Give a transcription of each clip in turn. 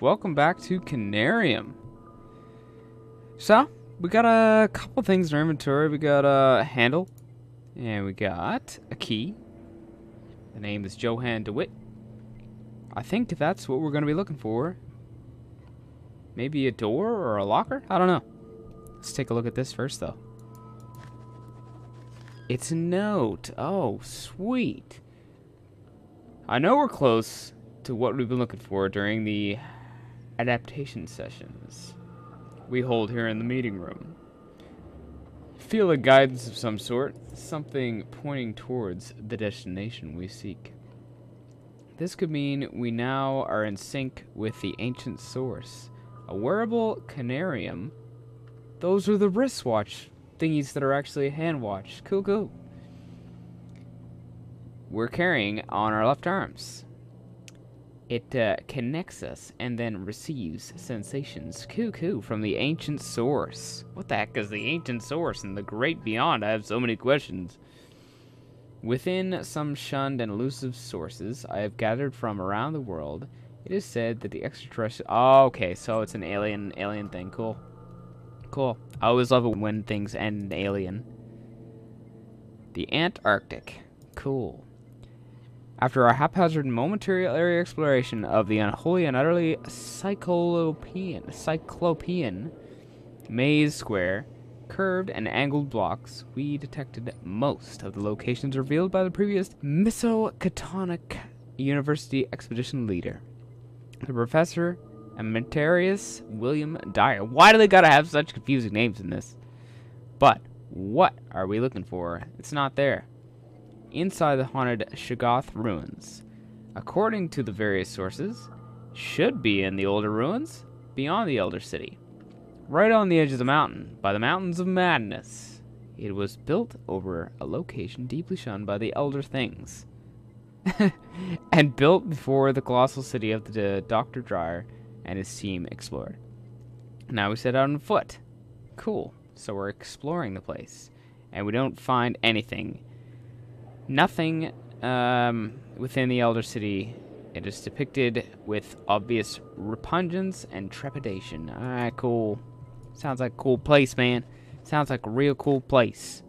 welcome back to Conarium. So, we got a couple things in our inventory. We got a handle, and we got a key. The name is Johan DeWitt. I think that's what we're going to be looking for. Maybe a door or a locker? I don't know. Let's take a look at this first, though. It's a note. Oh, sweet. I know we're close to what we've been looking for during the adaptation sessions we hold here in the meeting room. Feel a guidance of some sort, something pointing towards the destination we seek. This could mean we now are in sync with the ancient source. A wearable conarium. Those are the wristwatch thingies that are actually hand watch. Cool, cool. We're carrying on our left arms. It uh, connects us and then receives sensations, cuckoo, from the ancient source. What the heck is the ancient source and the great beyond? I have so many questions. Within some shunned and elusive sources I have gathered from around the world, it is said that the extraterrestrial. Oh, okay, so it's an alien alien thing. Cool, cool. I always love it when things end in alien. The Antarctic. Cool. After our haphazard momentary area exploration of the unholy and utterly cyclopean, cyclopean maze square, curved and angled blocks, we detected most of the locations revealed by the previous Miskatonic University expedition leader, the Professor Emeritus William Dyer. Why do they gotta have such confusing names in this? But what are we looking for? It's not there inside the haunted Shoggoth ruins. According to the various sources, should be in the older ruins beyond the Elder City, right on the edge of the mountain, by the Mountains of Madness. It was built over a location deeply shunned by the Elder Things, and built before the colossal city of the Dr. Dryer and his team explored. Now we set out on foot. Cool. So we're exploring the place, and we don't find anything Nothing um, within the Elder City. It is depicted with obvious repugnance and trepidation. Alright, cool. Sounds like a cool place, man. Sounds like a real cool place.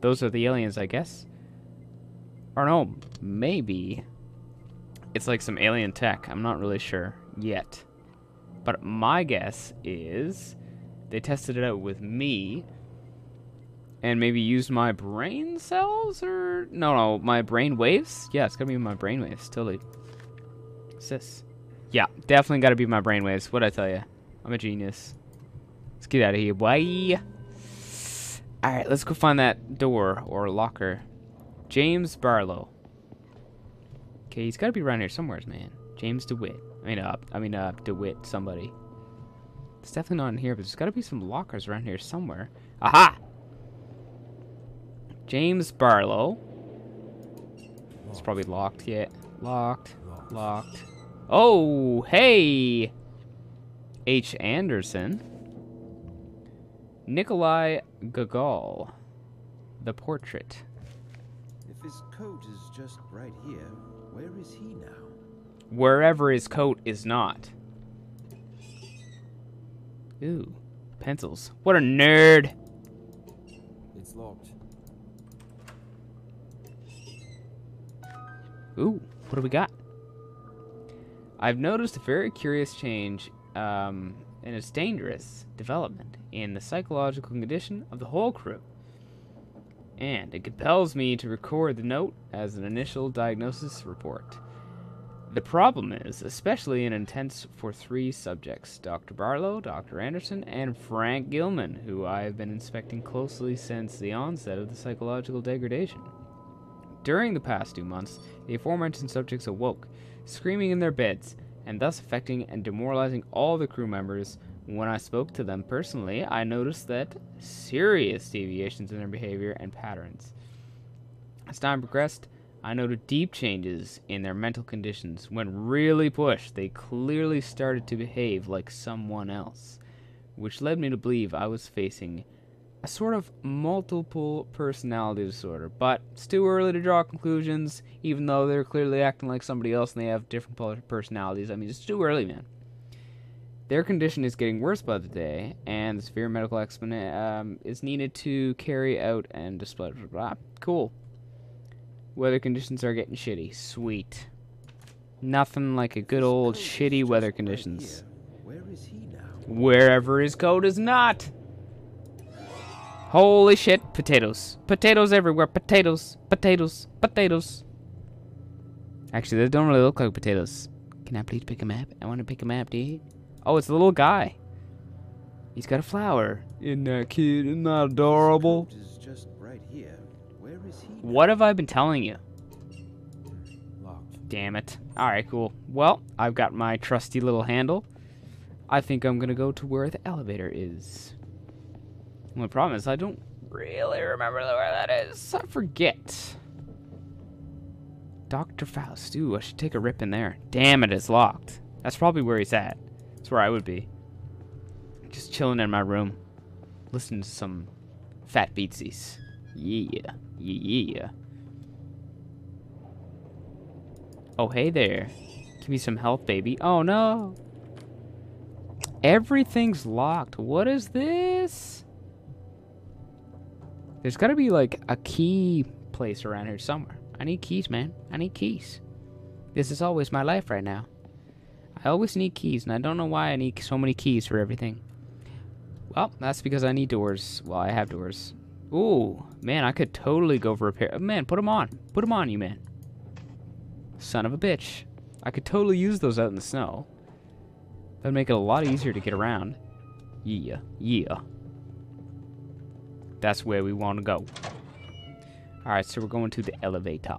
Those are the aliens, I guess. Or no, maybe it's like some alien tech. I'm not really sure yet. But my guess is they tested it out with me and maybe use my brain cells or no no my brain waves? Yeah it's gonna be my brain waves totally. Sis. Yeah definitely gotta be my brain waves what'd i tell you i'm a genius. Let's get out of here boy. All right let's go find that door or locker. James barlow. Okay he's gotta be around here somewhere man. James dewitt. I mean uh i mean uh dewitt somebody. It's definitely not in here but there's gotta be some lockers around here somewhere. Aha James Barlow. It's probably locked yet. Locked. Locked. Oh, hey! H. Anderson. Nikolai Gogol. The portrait. If his coat is just right here, where is he now? Wherever his coat is not. Ooh, pencils. What a nerd! It's locked. Ooh, what do we got? I've noticed a very curious change um, and it's dangerous development in the psychological condition of the whole crew. And it compels me to record the note as an initial diagnosis report. The problem is, especially in intense for three subjects Dr. Barlow, Dr. Anderson, and Frank Gilman, who I have been inspecting closely since the onset of the psychological degradation. During the past two months, the aforementioned subjects awoke, screaming in their beds, and thus affecting and demoralizing all the crew members. When I spoke to them personally, I noticed that serious deviations in their behavior and patterns. As time progressed, I noted deep changes in their mental conditions. When really pushed, they clearly started to behave like someone else, which led me to believe I was facing a sort of multiple personality disorder, but it's too early to draw conclusions, even though they're clearly acting like somebody else and they have different personalities. I mean, it's too early, man. Their condition is getting worse by the day, and the severe medical exponent um, is needed to carry out and display. Blah, blah, blah. Cool. Weather conditions are getting shitty. Sweet. Nothing like a good old shitty weather conditions. Where is he now? Wherever his code is not. Holy shit, potatoes. Potatoes everywhere. Potatoes. Potatoes. Potatoes. Actually, they don't really look like potatoes. Can I please pick a map? I want to pick a map, dude. Oh, it's the little guy. He's got a flower. Isn't that cute? Isn't that adorable? is just right here. Where is he? What have I been telling you? Locked. Damn it. Alright, cool. Well, I've got my trusty little handle. I think I'm gonna go to where the elevator is. Only problem is I don't really remember where that is. I forget. Dr. Faust. Ooh, I should take a rip in there. Damn it, it's locked. That's probably where he's at. That's where I would be. Just chilling in my room. Listening to some fat beatsies. Yeah. Yeah. Oh, hey there. Give me some health, baby. Oh, no. Everything's locked. What is this? There's got to be, like, a key place around here somewhere. I need keys, man. I need keys. This is always my life right now. I always need keys, and I don't know why I need so many keys for everything. Well, that's because I need doors. Well, I have doors. Ooh, man, I could totally go for a pair. Man, put them on. Put them on, you man. Son of a bitch. I could totally use those out in the snow. That'd make it a lot easier to get around. Yeah, yeah. That's where we want to go. Alright, so we're going to the elevator.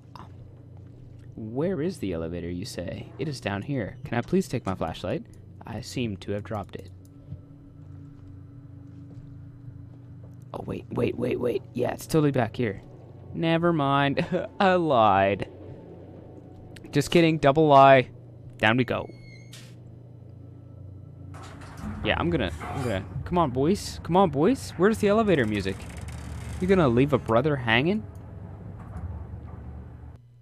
Where is the elevator, you say? It is down here. Can I please take my flashlight? I seem to have dropped it. Oh, wait, wait, wait, wait. Yeah, it's totally back here. Never mind. I lied. Just kidding. Double lie. Down we go. Yeah, I'm gonna. I'm gonna. Come on, boys. Come on, boys. Where's the elevator music? You gonna leave a brother hanging?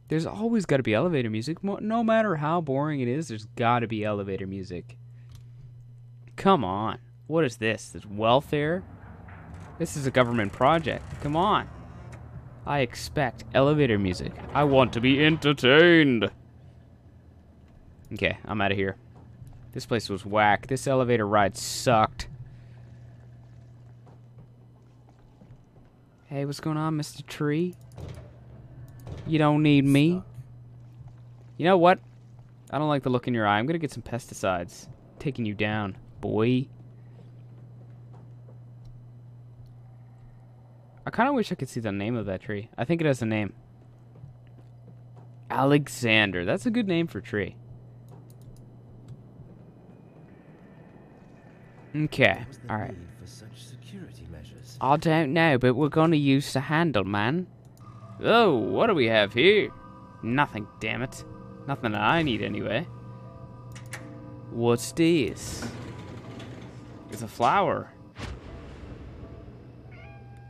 There's always got to be elevator music. No matter how boring it is, there's got to be elevator music. Come on. What is this? This welfare? This is a government project. Come on. I expect elevator music. I want to be entertained. Okay, I'm out of here. This place was whack. This elevator ride sucked. Hey, what's going on, Mr. Tree? You don't need me. You know what? I don't like the look in your eye. I'm gonna get some pesticides. Taking you down, boy. I kind of wish I could see the name of that tree. I think it has a name. Alexander. That's a good name for tree. Okay. What was the All right. need for such security measures? I don't know, but we're gonna use the handle, man. Oh, what do we have here? Nothing, damn it. Nothing that I need anyway. What's this? It's a flower.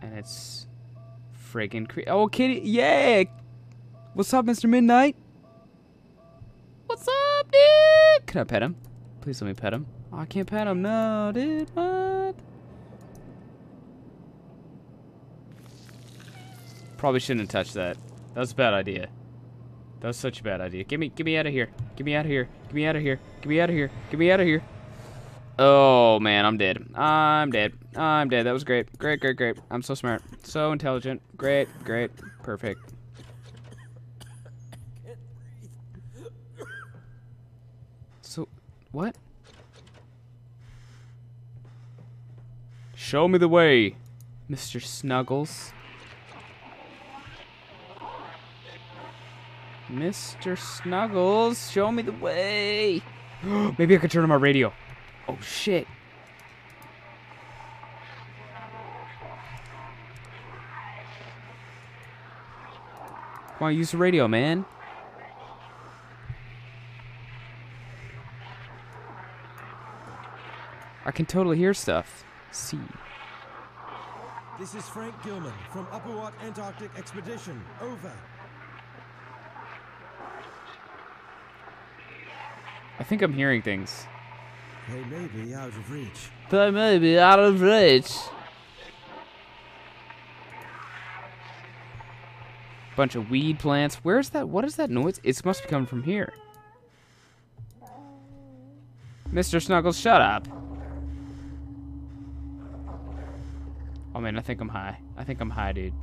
And it's friggin' cre- Oh, kitty! Yeah! What's up, Mr. Midnight? What's up, dude? Can I pet him? Please let me pet him. I can't pet him. No, dude. What? Probably shouldn't have touched that. That was a bad idea. That was such a bad idea. Get me, get me out of here. Get me out of here. Get me out of here. Get me out of here. Get me out of here. Oh man, I'm dead. I'm dead. I'm dead. That was great. Great, great, great. I'm so smart. So intelligent. Great, great. Perfect. So, what? Show me the way, Mr. Snuggles. Mr. Snuggles, show me the way. Maybe I could turn on my radio. Oh shit. Come on, use the radio, man. I can totally hear stuff. See. This is Frank Gilman from Upuaut Antarctic Expedition. Over. I think I'm hearing things. They may be out of reach. They may be out of reach. Bunch of weed plants. Where's that? What is that noise? It must be coming from here. Mr. Snuggles, shut up. Oh man, I think I'm high. I think I'm high, dude.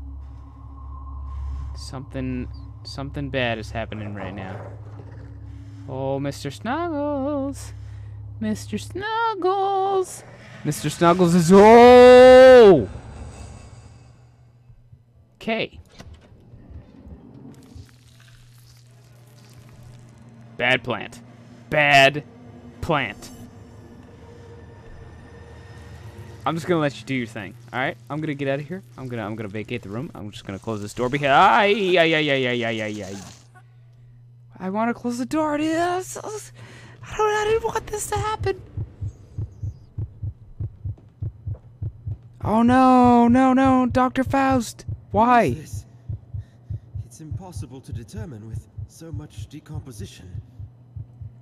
Something, something bad is happening right now. Oh, Mr. Snuggles. Mr. Snuggles. Mr. Snuggles is oh. Okay. Bad plant. Bad plant. I'm just gonna let you do your thing. All right, I'm gonna get out of here. I'm gonna I'm gonna vacate the room. I'm just gonna close this door because I yeah yeah yeah yeah yeah yeah yeah. I want to close the door. I don't I didn't want this to happen. Oh no no no, Doctor Faust. Why? It's impossible to determine with so much decomposition.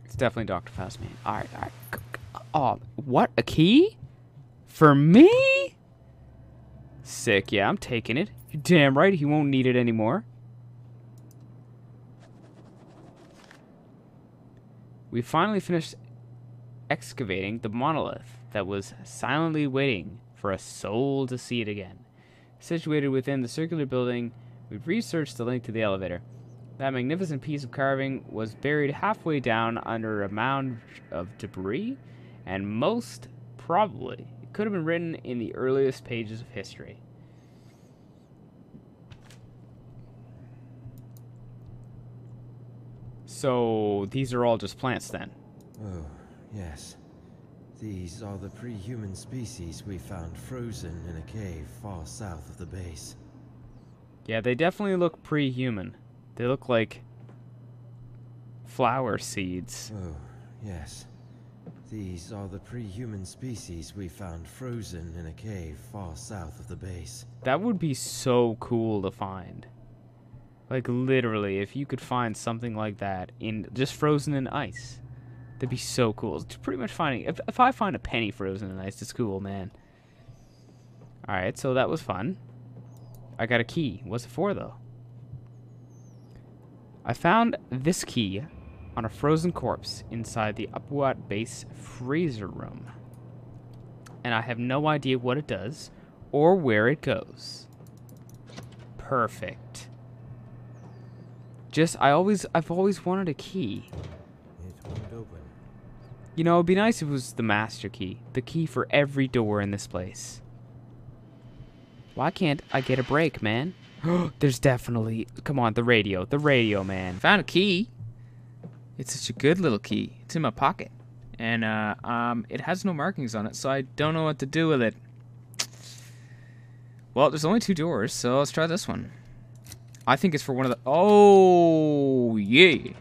It's definitely Doctor Faust, man. All right all right. Oh, what a key? For me? Sick. Yeah, I'm taking it. You're damn right. He won't need it anymore. We finally finished excavating the monolith that was silently waiting for a soul to see it again. Situated within the circular building, we researched the link to the elevator. That magnificent piece of carving was buried halfway down under a mound of debris, and most probably could have been written in the earliest pages of history. So these are all just plants then. Oh, yes. These are the pre-human species we found frozen in a cave far south of the base. Yeah, they definitely look pre-human. They look like flower seeds. Oh, yes. These are the pre-human species we found frozen in a cave far south of the base. That would be so cool to find. Like literally, if you could find something like that in just frozen in ice, that'd be so cool. It's pretty much finding if if I find a penny frozen in ice, it's cool, man. All right, so that was fun. I got a key. What's it for though? I found this key on a frozen corpse inside the Upuaut base freezer room. And I have no idea what it does or where it goes. Perfect. Just I always I've always wanted a key. It won't open. You know, it'd be nice if it was the master key, the key for every door in this place. Why can't I get a break, man? There's definitely come on, the radio, the radio, man. Found a key. It's such a good little key. It's in my pocket, and uh, um, it has no markings on it, so I don't know what to do with it. Well, there's only two doors, so let's try this one. I think it's for one of the. Oh yeah.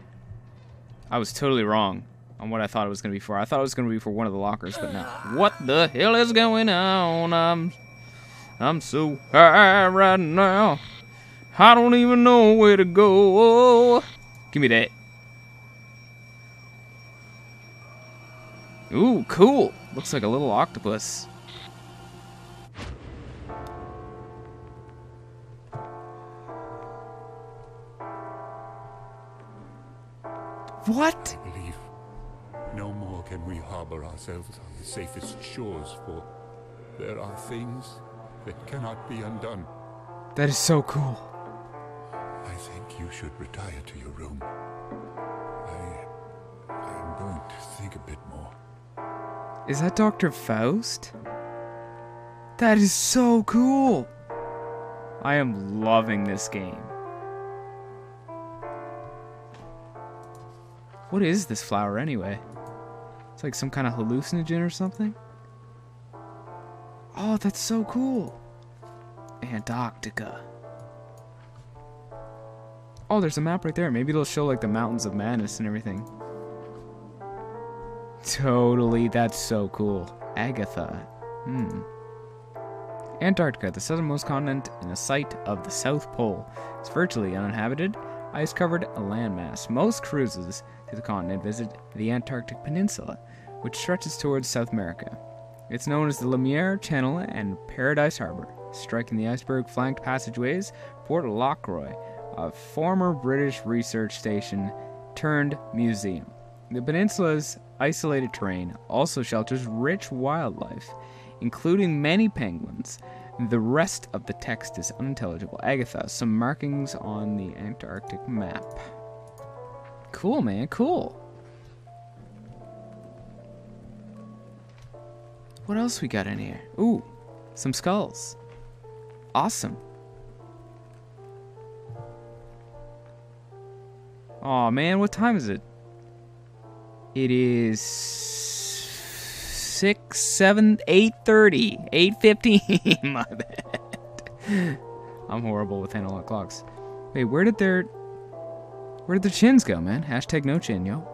I was totally wrong on what I thought it was gonna be for. I thought it was gonna be for one of the lockers, but no. What the hell is going on? I'm, I'm so high right now. I don't even know where to go. Give me that. Ooh, cool. Looks like a little octopus. What? believe. No more can we harbor ourselves on the safest shores, for there are things that cannot be undone. That is so cool. I think you should retire to your room. I. I am going to think a bit. Is that Dr. Faust? That is so cool. I am loving this game. What is this flower anyway? It's like some kind of hallucinogen or something? Oh, that's so cool. Antarctica. Oh, there's a map right there. Maybe it'll show like the mountains of madness and everything. Totally, that's so cool. Agatha. Hmm. Antarctica, the southernmost continent and the site of the South Pole. It's virtually uninhabited, ice covered landmass. Most cruises to the continent visit the Antarctic Peninsula, which stretches towards South America. It's known as the Lemaire Channel and Paradise Harbor. Striking the iceberg flanked passageways, Port Lockroy, a former British research station turned museum. The peninsula's isolated terrain also shelters rich wildlife, including many penguins. The rest of the text is unintelligible. Agatha, some markings on the Antarctic map. Cool, man, cool. What else we got in here? Ooh, some skulls. Awesome. Oh man, what time is it? It is six, seven, eight thirty, eight fifteen. My bad. I'm horrible with analog clocks. Wait, where did their where did their chins go, man? Hashtag no chin, yo.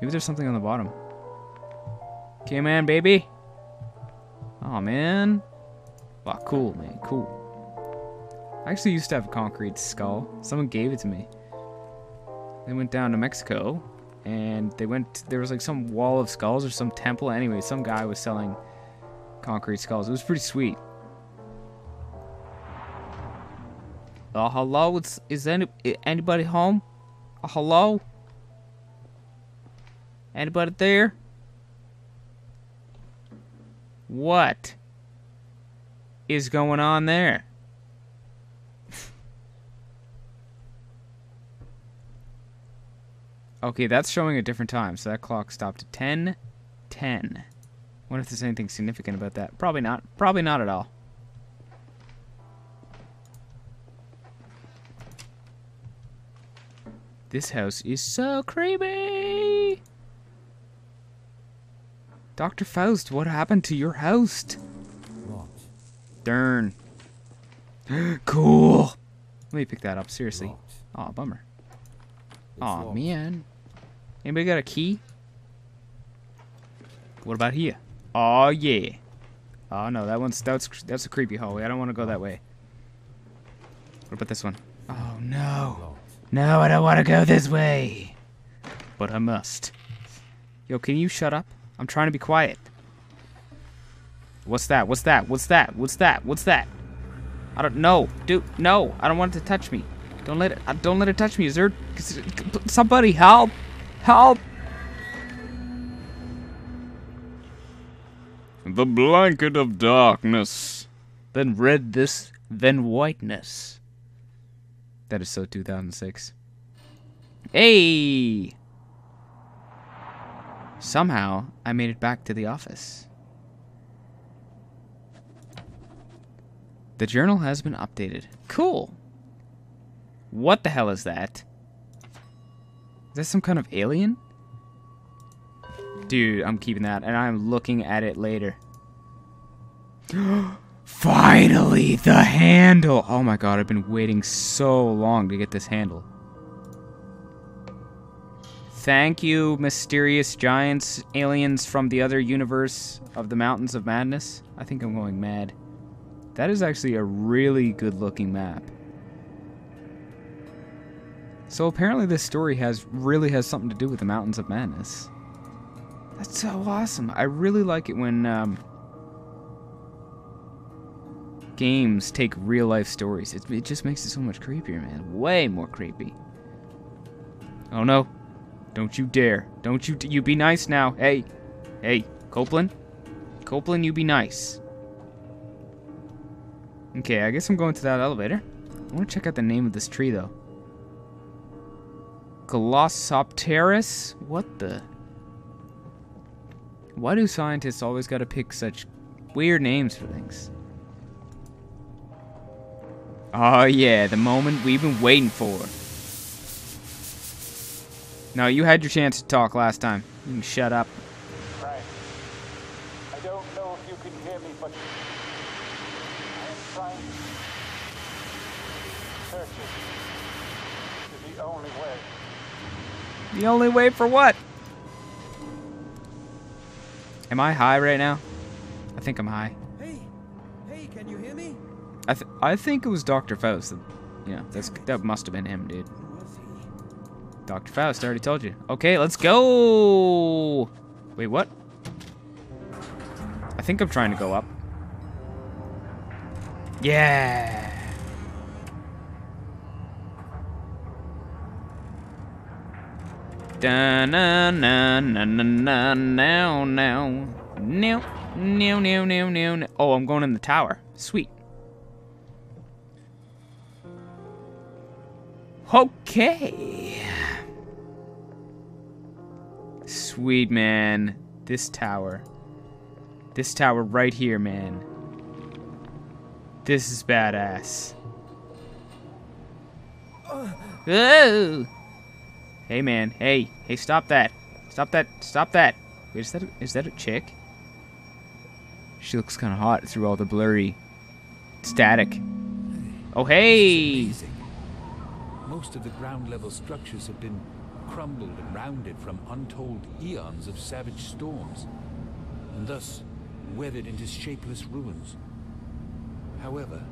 Maybe there's something on the bottom. Okay, man, baby. Oh man. Wow, cool, man, cool. I actually used to have a concrete skull. Someone gave it to me. They went down to Mexico, and they went. There was like some wall of skulls or some temple. Anyway, some guy was selling concrete skulls. It was pretty sweet. Uh, hello, is is any anybody home? Uh, hello? Anybody there? What is going on there? Okay, that's showing a different time, so that clock stopped at 10 10. Wonder if there's anything significant about that. Probably not. Probably not at all. This house is so creepy. Dr. Faust, what happened to your host? Locked. Darn. cool. Let me pick that up, seriously. Aw, bummer. It's Aw, locked. man. Anybody got a key? What about here? Oh yeah. Oh no, that one's that's that's a creepy hallway. I don't want to go that way. What about this one? Oh no. No, I don't want to go this way. But I must. Yo, can you shut up? I'm trying to be quiet. What's that? What's that? What's that? What's that? What's that? I don't know, dude. No, I don't want it to touch me. Don't let it. Don't let it touch me. Is there somebody help? Help! The blanket of darkness. Then red this, then whiteness. That is so 2006. Hey! Somehow, I made it back to the office. The journal has been updated. Cool. What the hell is that? Is that some kind of alien? Dude, I'm keeping that, and I'm looking at it later. Finally, the handle! Oh my god, I've been waiting so long to get this handle. Thank you, mysterious giants, aliens from the other universe of the Mountains of Madness. I think I'm going mad. That is actually a really good looking map. So apparently this story has really has something to do with the Mountains of Madness. That's so awesome. I really like it when um, games take real life stories. It, it just makes it so much creepier, man. Way more creepy. Oh no. Don't you dare. Don't you you be nice now. Hey. Hey, Copeland. Copeland, you be nice. Okay, I guess I'm going to that elevator. I want to check out the name of this tree though. Glossopteris? What the? Why do scientists always gotta pick such weird names for things? Oh yeah, the moment we've been waiting for. No, you had your chance to talk last time. You can shut up. Frank, I don't know if you can hear me, but I am trying searching to the only way. The only way for what? Am I high right now? I think I'm high. Hey! Hey, can you hear me? I th- I think it was Dr. Faust. that- You know, that's that must have been him, dude. Who was he? Dr. Faust, I already told you. Okay, let's go! Wait, what? I think I'm trying to go up. Yeah! Da na na na na na now now now now now now now. Oh, I'm going in the tower. Sweet. Okay. Sweet man, this tower. This tower right here, man. This is badass. Oh. Hey man, hey, hey, stop that. Stop that, stop that. Wait, is that a, is that a chick? She looks kind of hot through all the blurry static. Oh, hey! Most of the ground level structures have been crumbled and rounded from untold eons of savage storms, and thus weathered into shapeless ruins. However,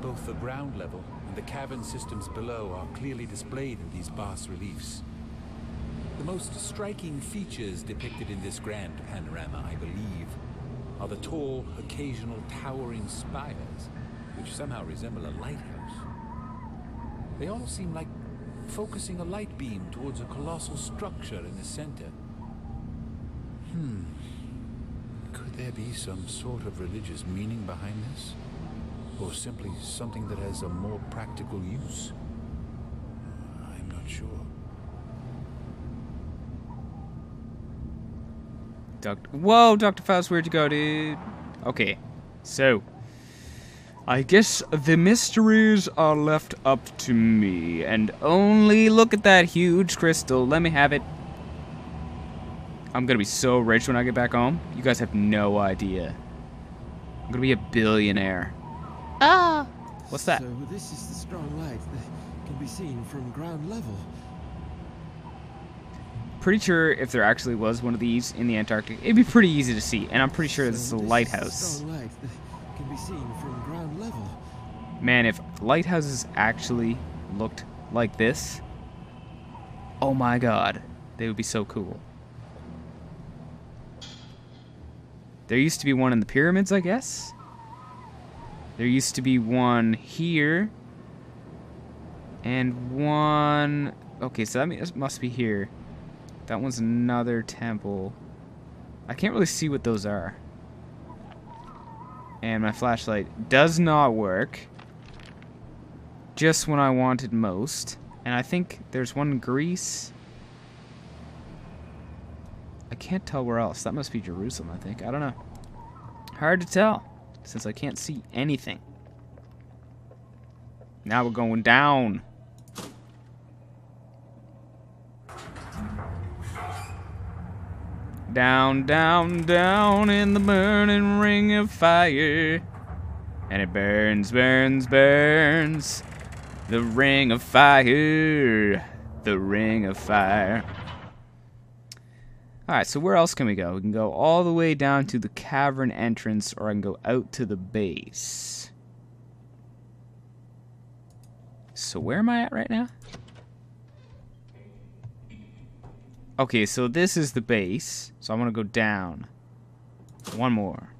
both the ground level and the cavern systems below are clearly displayed in these bas reliefs. The most striking features depicted in this grand panorama, I believe, are the tall, occasional towering spires, which somehow resemble a lighthouse. They all seem like focusing a light beam towards a colossal structure in the center. Hmm. Could there be some sort of religious meaning behind this? Or simply something that has a more practical use? Uh, I'm not sure. Whoa, Dr. Faust, where'd you go, dude? Okay, so. I guess the mysteries are left up to me, and only look at that huge crystal. Let me have it. I'm gonna be so rich when I get back home. You guys have no idea. I'm gonna be a billionaire. Ah! What's that? So this is the strong light that can be seen from ground level. Pretty sure if there actually was one of these in the Antarctic, it'd be pretty easy to see, and I'm pretty sure this is a this lighthouse. strong light that can be seen from ground level. Man, if lighthouses actually looked like this, oh my god, they would be so cool. There used to be one in the pyramids, I guess. There used to be one here. And one. Okay, so that must be here. That one's another temple. I can't really see what those are. And my flashlight does not work just when I wanted most. And I think there's one in Greece. I can't tell where else. That must be Jerusalem, I think. I don't know. Hard to tell since I can't see anything. Now we're going down. Down, down, down in the burning ring of fire. And it burns, burns, burns. The ring of fire. The ring of fire. Alright, so where else can we go? We can go all the way down to the cavern entrance, or I can go out to the base. So where am I at right now? Okay, so this is the base. So I want to go down. One more.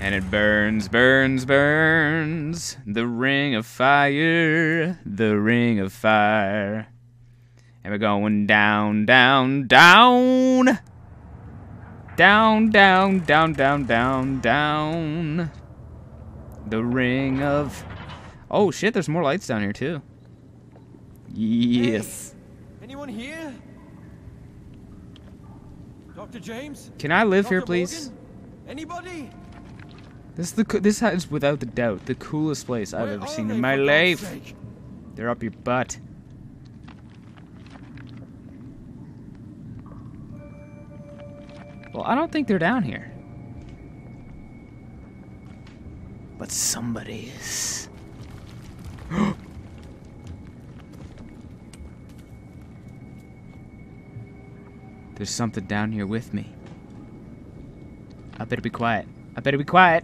And it burns, burns, burns. The ring of fire, the ring of fire. And we're going down, down, down. Down, down, down, down, down, down. The ring of. Oh shit, there's more lights down here too. Yes. Anyone here? Dr. James? Can I live here, please? Morgan? Anybody? This is the this is without the doubt the coolest place I've Where ever seen in my life. sake? They're up your butt. Well, I don't think they're down here. But somebody is. There's something down here with me. I better be quiet. I better be quiet.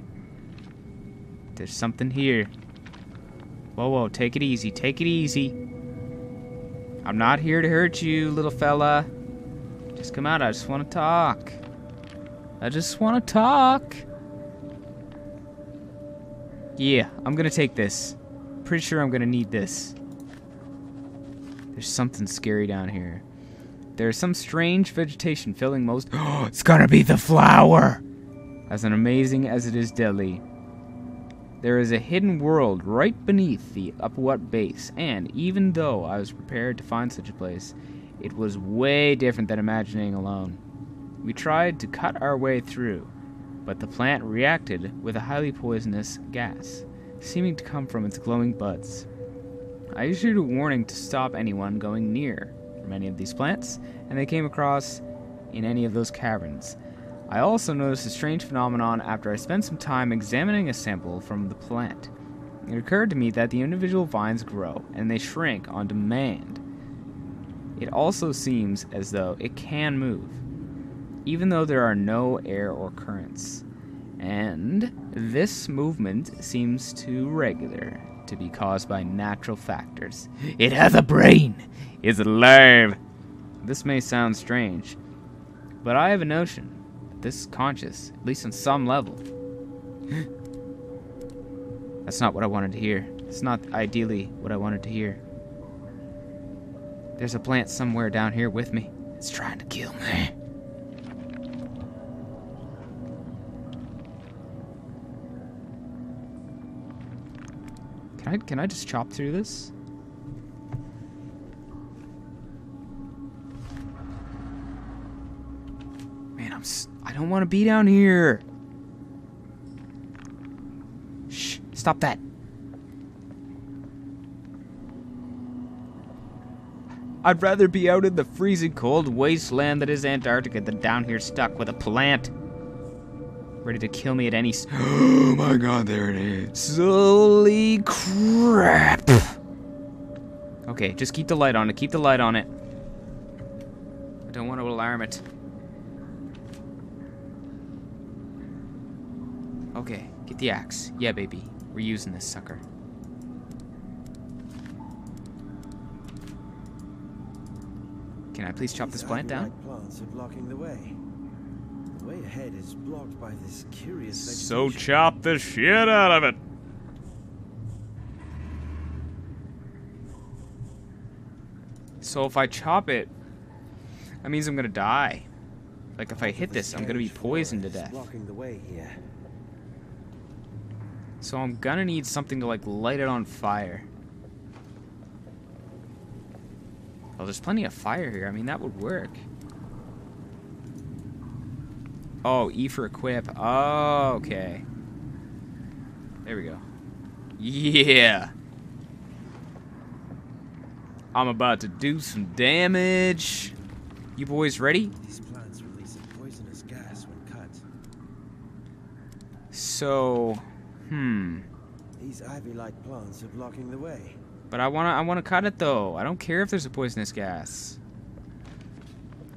There's something here. Whoa, whoa, take it easy. Take it easy. I'm not here to hurt you, little fella. Just come out. I just want to talk. I just want to talk. Yeah, I'm gonna take this. Pretty sure I'm gonna need this. There's something scary down here. There's some strange vegetation filling most. Oh, it's gonna be the flower! As an amazing as it is deadly. There is a hidden world right beneath the Upuaut base, and even though I was prepared to find such a place, it was way different than imagining alone. We tried to cut our way through, but the plant reacted with a highly poisonous gas, seeming to come from its glowing buds. I issued a warning to stop anyone going near from any of these plants, and they came across in any of those caverns. I also noticed a strange phenomenon after I spent some time examining a sample from the plant. It occurred to me that the individual vines grow and they shrink on demand. It also seems as though it can move, even though there are no air or currents. And this movement seems too regular to be caused by natural factors. It has a brain! It's alive! This may sound strange, but I have a notion this conscious, at least on some level. That's not what I wanted to hear. It's not ideally what I wanted to hear. There's a plant somewhere down here with me. It's trying to kill me. Can I can I just chop through this? Man, I'm I don't want to be down here. Shh, stop that. I'd rather be out in the freezing cold wasteland that is Antarctica than down here stuck with a plant. Ready to kill me at any. S- oh my god, there it is. Holy crap. Okay, just keep the light on it. Keep the light on it. I don't want to alarm it. Okay, get the axe. Yeah, baby. We're using this sucker. Can I please chop These this plant down? plants are blocking the way. The way ahead is blocked by this curious So vegetation. chop the shit out of it. So if I chop it, that means I'm gonna die. Like if I hit this, I'm gonna be poisoned to death. Blocking the way here. So I'm gonna need something to like light it on fire. Well, there's plenty of fire here. I mean, that would work. Oh, E for equip. Oh, okay. There we go. Yeah. I'm about to do some damage. You boys ready? These plants release a poisonous gas when cut. So, hmm. These ivy-like plants are blocking the way. But I wanna I wanna cut it though. I don't care if there's a poisonous gas.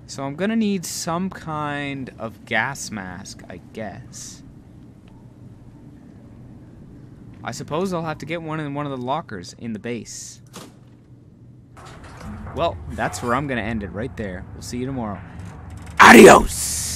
So I'm gonna need some kind of gas mask, I guess. I suppose I'll have to get one in one of the lockers in the base. Well, that's where I'm gonna end it right there. We'll see you tomorrow. Adios!